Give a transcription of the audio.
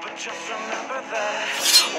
But just remember that